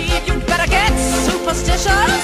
You better get superstitious.